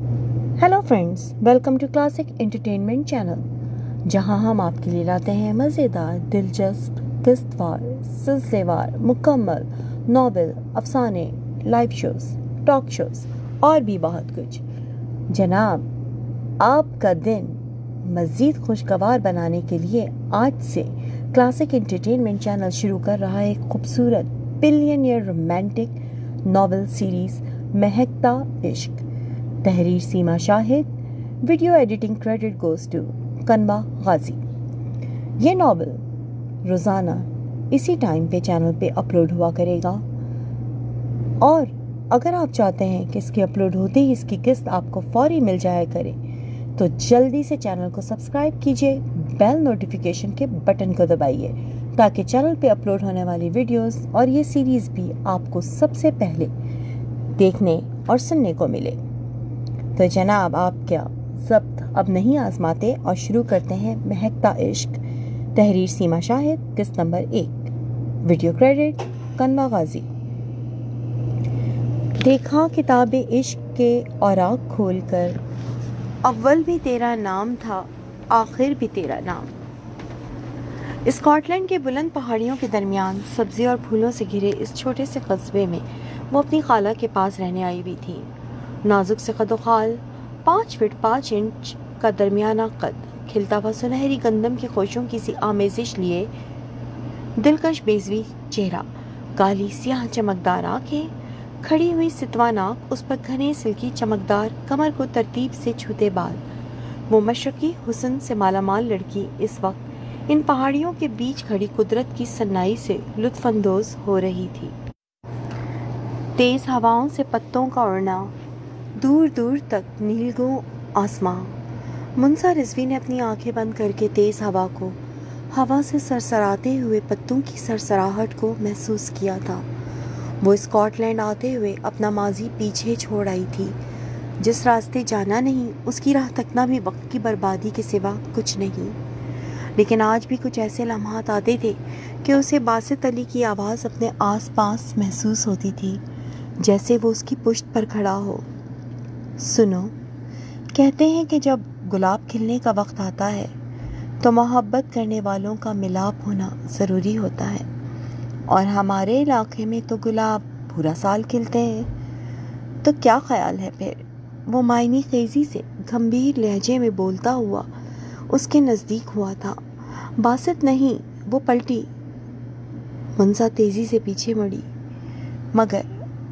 Hello friends welcome to classic entertainment channel जहाँ हम आपके लिए लाते हैं मज़ेदार, दिलचस्प, किस्तवार, सिलसिलेवार, मुकम्मल, नावल, अफसाने लाइव शोज़ टॉक शोज़ और भी बहुत कुछ। जनाब, आपका दिन मज़ीद खुशगवार बनाने के लिए आज से क्लासिक एंटरटेनमेंट चैनल शुरू कर रहा है एक खूबसूरत billion year romantic novel series महकता इश्क। तहरीर Seema Shahid video editing credit goes to कनबा Ghazi ये नावल रोज़ाना इसी टाइम पे चैनल पे अपलोड हुआ करेगा। और अगर आप चाहते हैं कि इसके अपलोड होते ही इसकी किस्त आपको फौरी मिल जाया करे तो जल्दी से चैनल को सब्सक्राइब कीजिए बेल नोटिफिकेशन के बटन को दबाइए, ताकि चैनल पे अपलोड होने वाली वीडियोस और ये सीरीज़ भी आपको सबसे पहले देखने और सुनने को मिले। तो जनाब, आप क्या जब्त अब नहीं आजमाते और शुरू करते हैं महकता इश्क? तहरीर सीमा शाहिद, किस्त नंबर एक। वीडियो क्रेडिट कन्वा गाजी। देखा किताब इश्क के औराक खोल कर अव्वल भी तेरा नाम था, आखिर भी तेरा नाम। स्कॉटलैंड के बुलंद पहाड़ियों के दरमियान सब्ज़ी और फूलों से घिरे इस छोटे से कस्बे में वो अपनी खाला के पास रहने आई हुई थी। नाजुक से कदोखाल पाँच फिट पाँच इंच का दरमियाना कद, खिलता हुआ सुनहरी गंदम की खुशियों की सी आमेजिश लिए दिलकश बेजवी चेहरा काली सियाह चमकदार आँखें, खड़ी हुई सितवा नाक, उस पर घने सिल्की चमकदार कमर को तरतीब से छूते बाल। वो मशरकी हुसन से मालामाल लड़की इस वक्त इन पहाड़ियों के बीच खड़ी कुदरत की सन्नाई से लुत्फानंदोज हो रही थी। तेज हवाओं से पत्तों का उड़ना दूर दूर तक नीलगो आसमां। मुंसा रिजवी ने अपनी आँखें बंद करके तेज हवा को, हवा से सरसराते हुए पत्तों की सरसराहट को महसूस किया था। वो स्कॉटलैंड आते हुए अपना माजी पीछे छोड़ आई थी। जिस रास्ते जाना नहीं, उसकी राह तकना भी वक्त की बर्बादी के सिवा कुछ नहीं। लेकिन आज भी कुछ ऐसे लम्हात आते थे कि उसे बासित अली की आवाज़ अपने आसपास महसूस होती थी, जैसे वो उसकी पुश्त पर खड़ा हो। सुनो, कहते हैं कि जब गुलाब खिलने का वक्त आता है तो मोहब्बत करने वालों का मिलाप होना ज़रूरी होता है। और हमारे इलाके में तो गुलाब पूरा साल खिलते हैं। तो क्या ख्याल है फिर? वो मायनी खेजी से, गंभीर लहजे में बोलता हुआ, उसके नज़दीक हुआ था। बासित नहीं, वो पलटी। मुंसा तेज़ी से पीछे मुड़ी। मगर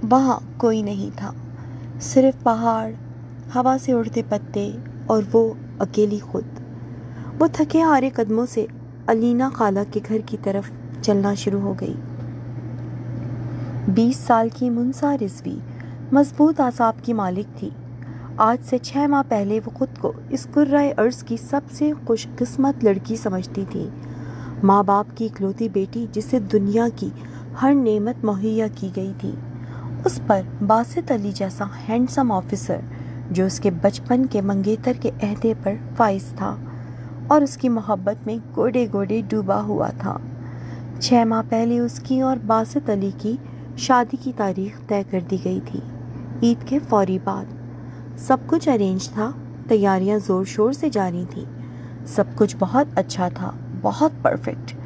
वहाँ कोई नहीं था। सिर्फ़ पहाड़, हवा से उड़ते पत्ते और वो अकेली खुद। वो थके हारे कदमों से अलीना खाला के घर की तरफ़ चलना शुरू हो गई। बीस साल की मुनसा रिजवी मज़बूत आसाब की मालिक थी। आज से छः माह पहले वो खुद को इस कुर्राए अर्ज़ की सबसे खुशकिस्मत लड़की समझती थी। माँ बाप की इकलौती बेटी जिसे दुनिया की हर नेमत मुहैया की गई थी। उस पर बासित अली जैसा हैंडसम ऑफिसर, जो उसके बचपन के मंगेतर के अहदे पर फाइज था और उसकी मोहब्बत में गोडे गोडे डूबा हुआ था। छः माह पहले उसकी और बासित अली की शादी की तारीख तय कर दी गई थी, ईद के फौरी बाद। सब कुछ अरेंज था, तैयारियाँ ज़ोर शोर से जारी थी। सब कुछ बहुत अच्छा था, बहुत परफेक्ट।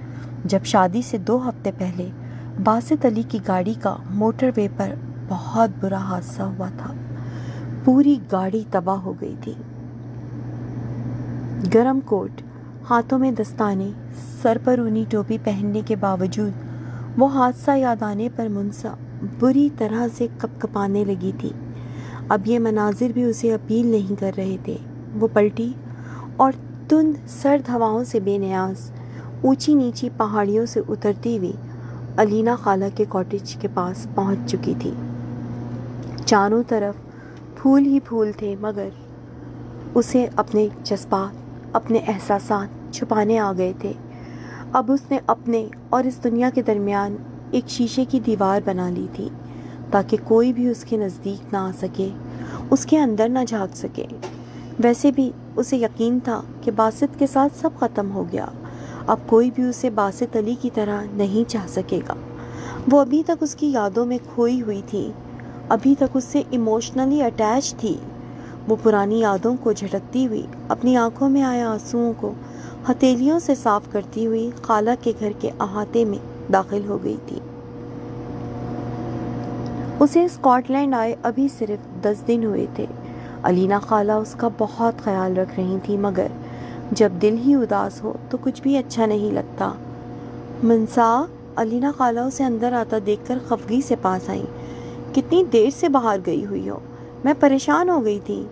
जब शादी से दो हफ़्ते पहले बासित अली की गाड़ी का मोटरवे पर बहुत बुरा हादसा हुआ था। पूरी गाड़ी तबाह हो गई थी। गरम कोट, हाथों में दस्ताने, सर पर ऊनी टोपी पहनने के बावजूद वो हादसा याद आने पर मुंसा बुरी तरह से कपकपाने लगी थी। अब ये मनाजिर भी उसे अपील नहीं कर रहे थे। वो पलटी और तुंद सर्द हवाओं से बेनियाज ऊँची नीची पहाड़ियों से उतरती हुई अलीना खाला के कॉटेज के पास पहुँच चुकी थी। चारों तरफ़ फूल ही फूल थे, मगर उसे अपने जज्बात अपने एहसास छुपाने आ गए थे। अब उसने अपने और इस दुनिया के दरमियान एक शीशे की दीवार बना ली थी, ताकि कोई भी उसके नज़दीक ना आ सके, उसके अंदर ना झाँक सके। वैसे भी उसे यकीन था कि बासित के साथ सब ख़त्म हो गया। अब कोई भी उसे बासित अली की तरह नहीं चाह सकेगा। वो अभी तक उसकी यादों में खोई हुई थी अभी तक उससे इमोशनली अटैच थी। वो पुरानी यादों को झटकती हुई अपनी आँखों में आए आंसुओं को हथेलियों से साफ़ करती हुई खाला के घर के अहाते में दाखिल हो गई थी। उसे स्कॉटलैंड आए अभी सिर्फ़ दस दिन हुए थे। अलीना खाला उसका बहुत ख्याल रख रही थी, मगर जब दिल ही उदास हो तो कुछ भी अच्छा नहीं लगता। मनसा, अलीना खाला उसे अंदर आता देखकर खफगी से पास आई। कितनी देर से बाहर गई हुई हो? मैं परेशान हो गई थी।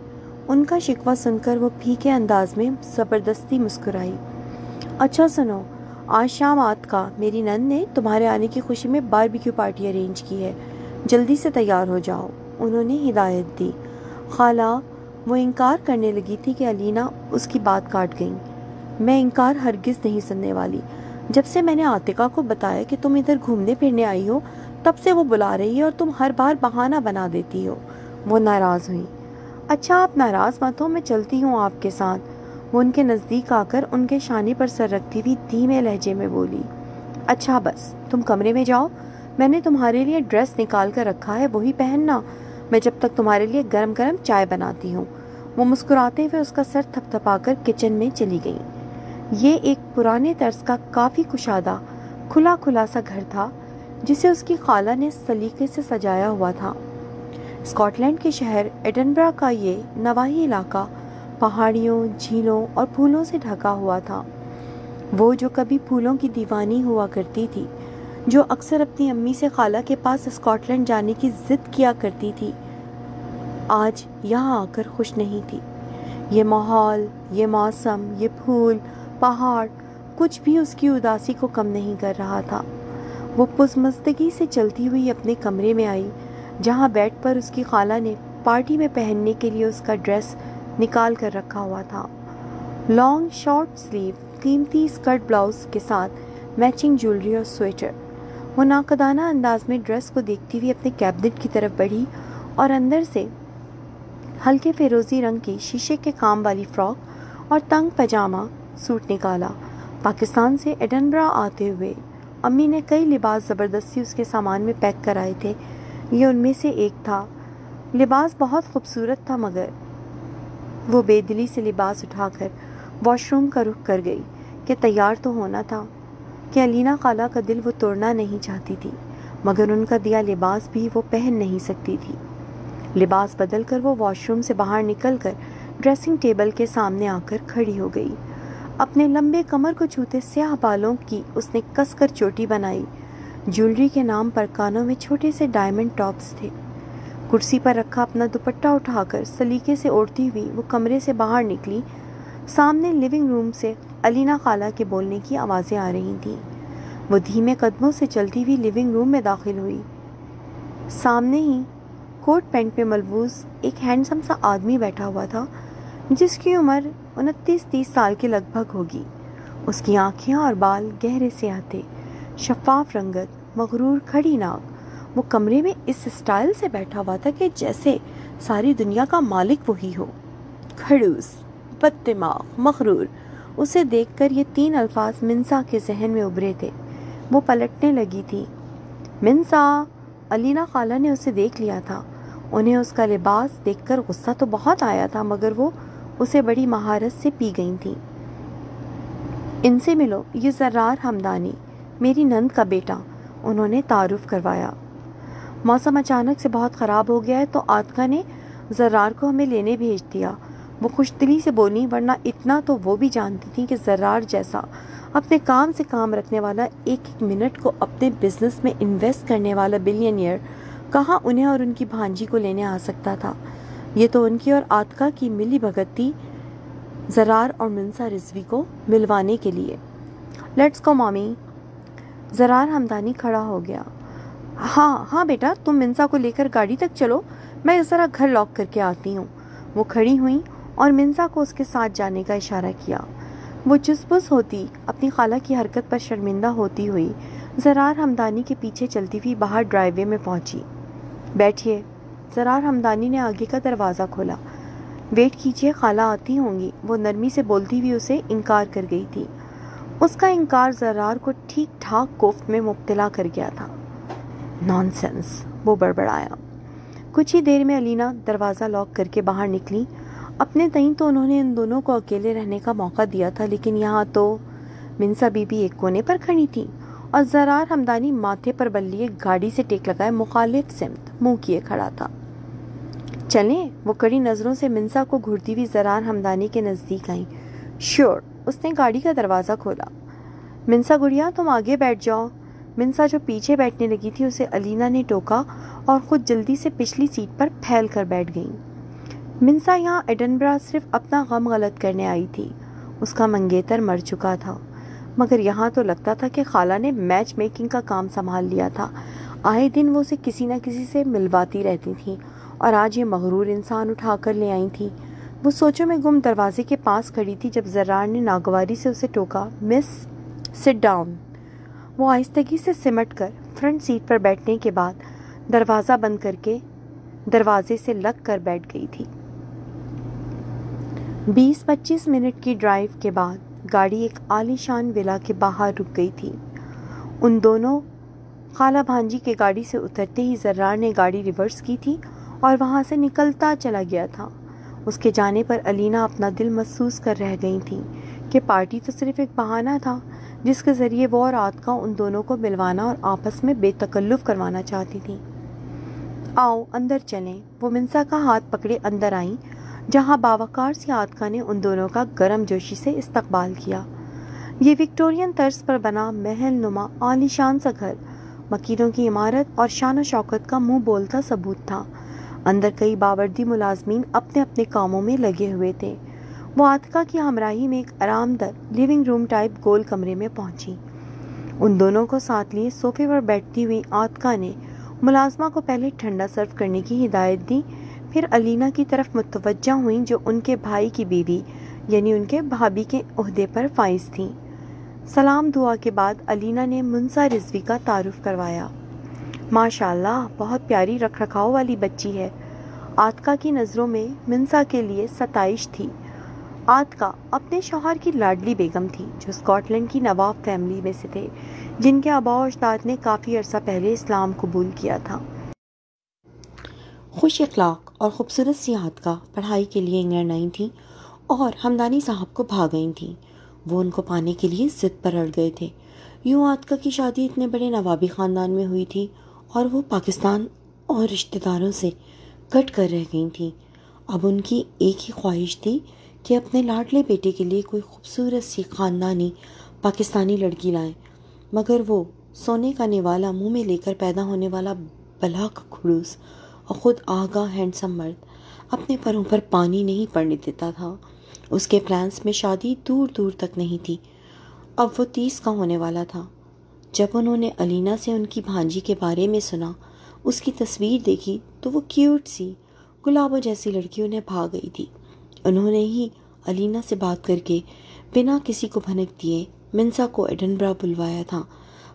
उनका शिकवा सुनकर वो फीके अंदाज में ज़बरदस्ती मुस्कुराई। अच्छा सुनो, आज शाम आत का। मेरी नंद ने तुम्हारे आने की खुशी में बारबेक्यू पार्टी अरेंज की है। जल्दी से तैयार हो जाओ, उन्होंने हिदायत दी। खाला, वो इनकार करने लगी थी कि अलीना उसकी बात काट गई। मैं इनकार हरगिज़ नहीं सुनने वाली। जब से मैंने आतिका को बताया कि तुम इधर घूमने फिरने आई हो तब से वो बुला रही है और तुम हर बार बहाना बना देती हो। वो नाराज़ हुई। अच्छा आप नाराज़ मत हो, मैं चलती हूँ आपके साथ। वो उनके नज़दीक आकर उनके शानी पर सर रखती हुई धीमे लहजे में बोली अच्छा बस, तुम कमरे में जाओ। मैंने तुम्हारे लिए ड्रेस निकाल कर रखा है, वही पहनना। मैं जब तक तुम्हारे लिए गरम गरम चाय बनाती हूँ। वो मुस्कुराते हुए उसका सर थपथपाकर किचन में चली गई। ये एक पुराने तर्ज का काफ़ी कुशादा खुला खुला सा घर था। जिसे उसकी खाला ने सलीके से सजाया हुआ था। स्कॉटलैंड के शहर एडनब्रा का ये नवाही इलाका पहाड़ियों, झीलों और फूलों से ढका हुआ था। वो जो कभी फूलों की दीवानी हुआ करती थी, जो अक्सर अपनी अम्मी से खाला के पास स्कॉटलैंड जाने की जिद किया करती थी, आज यहाँ आकर खुश नहीं थी। ये माहौल, ये मौसम, ये फूल, पहाड़, कुछ भी उसकी उदासी को कम नहीं कर रहा था। वो पुसमस्तगी से चलती हुई अपने कमरे में आई, जहाँ बेड पर उसकी खाला ने पार्टी में पहनने के लिए उसका ड्रेस निकाल कर रखा हुआ था। लॉन्ग शॉर्ट स्लीव, कीमती स्कर्ट ब्लाउज के साथ मैचिंग ज्वेलरी और स्वेटर। वो नाकदाना अंदाज में ड्रेस को देखती हुई अपने कैबिनेट की तरफ़ बढ़ी और अंदर से हल्के फिरोजी रंग की शीशे के काम वाली फ्रॉक और तंग पजामा सूट निकाला। पाकिस्तान से एडनब्रा आते हुए अम्मी ने कई लिबास ज़बरदस्ती उसके सामान में पैक कराए थे। ये उनमें से एक था। लिबास बहुत खूबसूरत था मगर वो बेदिली से लिबास उठाकर वॉशरूम का रुख कर गई कि तैयार तो होना था कि अलीना खाला का दिल वो तोड़ना नहीं चाहती थी, मगर उनका दिया लिबास भी वो पहन नहीं सकती थी। लिबास बदल कर वो वॉशरूम से बाहर निकल कर ड्रेसिंग टेबल के सामने आकर खड़ी हो गई। अपने लंबे कमर को छूते स्याह बालों की उसने कसकर चोटी बनाई। ज्वेलरी के नाम पर कानों में छोटे से डायमंड टॉप्स थे। कुर्सी पर रखा अपना दुपट्टा उठाकर सलीके से ओढ़ती हुई वो कमरे से बाहर निकली। सामने लिविंग रूम से अलीना खाला के बोलने की आवाज़ें आ रही थीं। वो धीमे कदमों से चलती हुई लिविंग रूम में दाखिल हुई। सामने ही कोट पैंट पे मलबूस एक हैंडसम सा आदमी बैठा हुआ था। जिसकी उम्र उनतीस तीस साल के लगभग होगी। उसकी आँखें और बाल गहरे से आते। शफाफ रंगत, मगरूर खड़ी नाक। वो कमरे में इस स्टाइल से बैठा हुआ था कि जैसे सारी दुनिया का मालिक वही हो खड़ूस बददिमाग मगरूर। उसे देखकर ये तीन अल्फाज मिनसा के जहन में उभरे थे। वो पलटने लगी थी। मिनसा, अलीना खाला ने उसे देख लिया था। उन्हें उसका लिबास देखकर गुस्सा तो बहुत आया था, मगर वो उसे बड़ी महारत से पी गई थी। इनसे मिलो, ये जर्रार हमदानी, मेरी नंद का बेटा, उन्होंने तारुफ करवाया। मौसम अचानक से बहुत ख़राब हो गया है तो आतका ने जर्रार को हमें लेने भेज दिया। वो खुश दिली से बोली, वरना इतना तो वो भी जानती थी कि जर्रार जैसा अपने काम से काम रखने वाला एक एक मिनट को अपने बिज़नेस में इन्वेस्ट करने वाला बिलियनियर कहाँ उन्हें और उनकी भांजी को लेने आ सकता था। ये तो उनकी और आतका की मिली भगत थी, जरार और मिनसा रिजवी को मिलवाने के लिए। लेट्स को मामी जरार हमदानी खड़ा हो गया। हाँ हाँ बेटा, तुम मिनसा को लेकर गाड़ी तक चलो। मैं ज़रा घर लॉक करके आती हूँ। वो खड़ी हुई और मिनसा को उसके साथ जाने का इशारा किया। वो चुसपुस होती, अपनी खाला की हरकत पर शर्मिंदा होती हुई जरार हमदानी के पीछे चलती हुई बाहर ड्राइवे में पहुँची। बैठिए। जरार हमदानी ने आगे का दरवाज़ा खोला। वेट कीजिए, खाला आती होंगी। वो नरमी से बोलती हुई उसे इनकार कर गई थी। उसका इनकार जरार को ठीक ठाक कोफ्त में मुब्तला कर गया था। नॉनसेंस, वो बड़बड़ाया। कुछ ही देर में अलीना दरवाज़ा लॉक करके बाहर निकली। अपने तई तो उन्होंने इन दोनों को अकेले रहने का मौका दिया था, लेकिन यहाँ तो मिनसा बीबी एक कोने पर खड़ी थी और जरार हमदानी माथे पर बल्ली गाड़ी से टेक लगाए मुखालिफ सिमत, मुँह किए खड़ा था। चलें, वो कड़ी नज़रों से मिनसा को घुरती हुई जरार हमदानी के नज़दीक आई श्योर, उसने गाड़ी का दरवाज़ा खोला। मिनसा गुड़िया, तुम आगे बैठ जाओ। मिनसा जो पीछे बैठने लगी थी, उसे अलीना ने टोका और खुद जल्दी से पिछली सीट पर फैल कर बैठ गई। मिनसा यहाँ एडनब्रा सिर्फ़ अपना गम गलत करने आई थी। उसका मंगेतर मर चुका था। मगर यहाँ तो लगता था कि खाला ने मैच मेकिंग का काम संभाल लिया था। आए दिन वो उसे किसी न किसी से मिलवाती रहती थी और आज ये मगरूर इंसान उठा कर ले आई थी। वो सोचो में गुम दरवाजे के पास खड़ी थी जब जर्रार ने नागवारी से उसे टोका, मिस सिट डाउन वो आहिस्तगी से सिमट कर फ्रंट सीट पर बैठने के बाद दरवाज़ा बंद करके दरवाजे से लग कर बैठ गई थी। 20-25 मिनट की ड्राइव के बाद गाड़ी एक आलीशान विला के बाहर रुक गई थी। उन दोनों खाला भांजी के गाड़ी से उतरते ही जर्रार ने गाड़ी रिवर्स की थी और वहाँ से निकलता चला गया था। उसके जाने पर अलीना अपना दिल महसूस कर रह गई थी कि पार्टी तो सिर्फ़ एक बहाना था, जिसके ज़रिए वो और आतका उन दोनों को मिलवाना और आपस में बेतकल्लुफ़ करवाना चाहती थी। आओ, अंदर चलें। वो मिनसा का हाथ पकड़े अंदर आई, जहाँ बावकार सी आतका ने उन दोनों का गर्म जोशी से इस्तकबाल किया। ये विक्टोरियन तर्ज पर बना महल नुमा आलिशान सा घर। मकीनों की इमारत और शान शौकत का मुँह बोलता सबूत था। अंदर कई बावर्दी मुलाजमीन अपने अपने कामों में लगे हुए थे। वो आतका की हमराही में एक आरामदार लिविंग रूम टाइप गोल कमरे में पहुँची। उन दोनों को साथ लिए सोफे पर बैठती हुई आतका ने मुलाजमा को पहले ठंडा सर्व करने की हिदायत दी, फिर अलीना की तरफ़ मुतवजा हुई जो उनके भाई की बीवी, यानी उनके भाभी के अहदे पर फाइज थी। सलाम दुआ के बाद अलीना ने मुंसा रिजवी का तारुफ करवाया। माशाल्लाह, बहुत प्यारी रख रखाव वाली बच्ची है। आतका की नज़रों में मिनसा के लिए सताइश थी। आतका अपने शोहर की लाडली बेगम थी, जो स्कॉटलैंड की नवाब फैमिली में से थे, जिनके आबा अजदाद ने काफ़ी अरसा पहले इस्लाम कबूल किया था। खुश अखलाक और ख़ूबसूरत सी का पढ़ाई के लिए इंग्लैंड आई थी और हमदानी साहब को भाग गई थी। वो उनको पाने के लिए ज़िद पर अड़ गए थे। यूँ आतका की शादी इतने बड़े नवाबी ख़ानदान में हुई थी और वो पाकिस्तान और रिश्तेदारों से कट कर रह गई थी। अब उनकी एक ही ख्वाहिश थी कि अपने लाडले बेटे के लिए कोई खूबसूरत सी ख़ानदानी पाकिस्तानी लड़की लाएँ। मगर वो सोने का निवाला मुँह में लेकर पैदा होने वाला बलाक खुड़ूस और ख़ुद आगा, हैंडसम मर्द अपने परों पर पानी नहीं पड़ने देता था। उसके प्लान्स में शादी दूर दूर तक नहीं थी। अब वो तीस का होने वाला था। जब उन्होंने अलीना से उनकी भांजी के बारे में सुना, उसकी तस्वीर देखी तो वो क्यूट सी, गुलाबों जैसी लड़की उन्हें भा गई थी। उन्होंने ही अलीना से बात करके बिना किसी को भनक दिए मिनसा को एडनब्रा बुलवाया था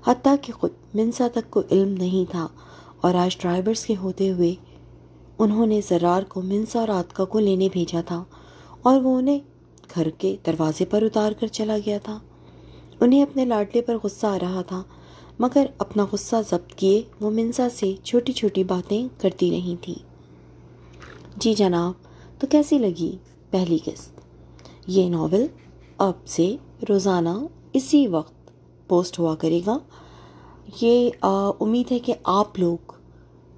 हती कि खुद मिनसा तक को इल्म नहीं था और आज ड्राइवर्स के होते हुए उन्होंने जरार को मिनसा और आतका को लेने भेजा था और वो उन्हें घर के दरवाजे पर उतार कर चला गया था। उन्हें अपने लाडले पर गुस्सा आ रहा था, मगर अपना गुस्सा जब्त किए वो मिनसा से छोटी छोटी बातें करती रही थी। जी जनाब तो कैसी लगी पहली किस्त? ये नावल अब से रोज़ाना इसी वक्त पोस्ट हुआ करेगा। ये उम्मीद है कि आप लोग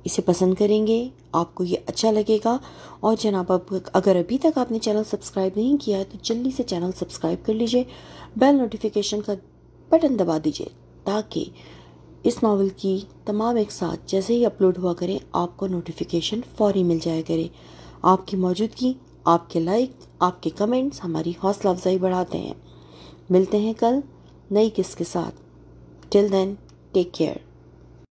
इसे पसंद करेंगे आपको ये अच्छा लगेगा। और जनाब, अब अगर अभी तक आपने चैनल सब्सक्राइब नहीं किया है तो जल्दी से चैनल सब्सक्राइब कर लीजिए। बेल नोटिफिकेशन का बटन दबा दीजिए, ताकि इस नावल की तमाम एक साथ जैसे ही अपलोड हुआ करें, आपको नोटिफिकेशन फौरी मिल जाया करे। आपकी मौजूदगी, आपके लाइक, आपके कमेंट्स हमारी हौसला अफजाई बढ़ाते हैं। मिलते हैं कल नई किस्त के साथ। Till then, take care.